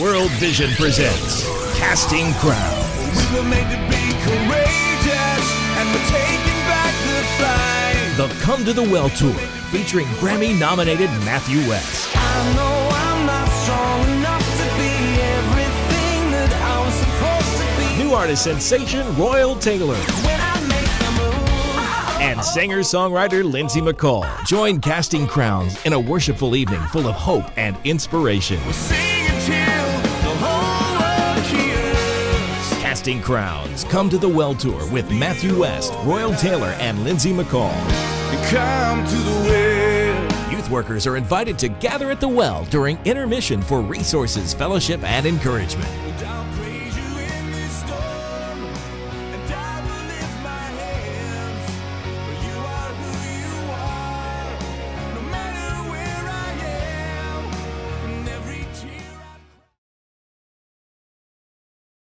World Vision presents Casting Crowns. We were made to be courageous, and we're taking back the fight. The Come to the Well Tour, featuring Grammy nominated Matthew West. I know I'm not strong enough to be everything that I was supposed to be. New artist sensation Royal Tailor. And singer songwriter Lindsay McCaul. Join Casting Crowns in a worshipful evening full of hope and inspiration. Hears. Casting Crowns. Come to the Well Tour with Matthew West, Royal Tailor, and Lindsay McCaul. Come to the well. Youth workers are invited to gather at the well during intermission for resources, fellowship, and encouragement.